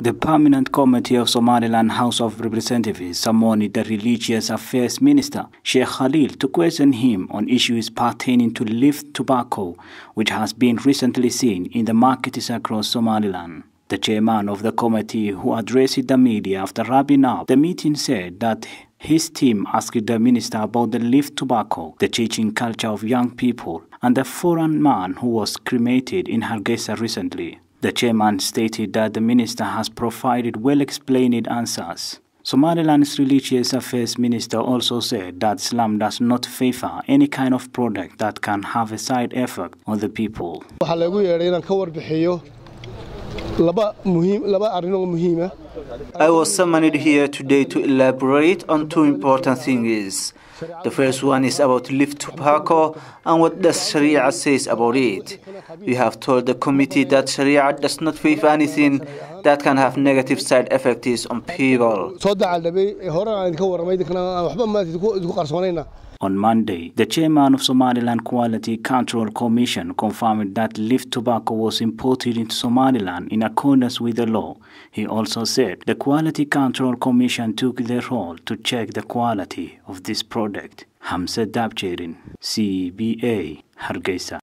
The Permanent Committee of Somaliland House of Representatives summoned the Religious Affairs Minister, Sheikh Khalil, to question him on issues pertaining to leaf tobacco, which has been recently seen in the markets across Somaliland. The chairman of the committee, who addressed the media after wrapping up the meeting, said that his team asked the minister about the leaf tobacco, the teaching culture of young people, and the foreign man who was cremated in Hargeisa recently. The chairman stated that the minister has provided well-explained answers. Somaliland's Religious Affairs Minister also said that Islam does not favor any kind of product that can have a side effect on the people. I was summoned here today to elaborate on two important things. The first one is about leaf tobacco and what does Sharia says about it. We have told the committee that Sharia does not favor anything that can have negative side effects on people. On Monday, the chairman of Somaliland Quality Control Commission confirmed that leaf tobacco was imported into Somaliland in accordance with the law. He also said the Quality Control Commission took their role to check the quality of this product. Hamza Dabcherin, CBA, Hargeisa.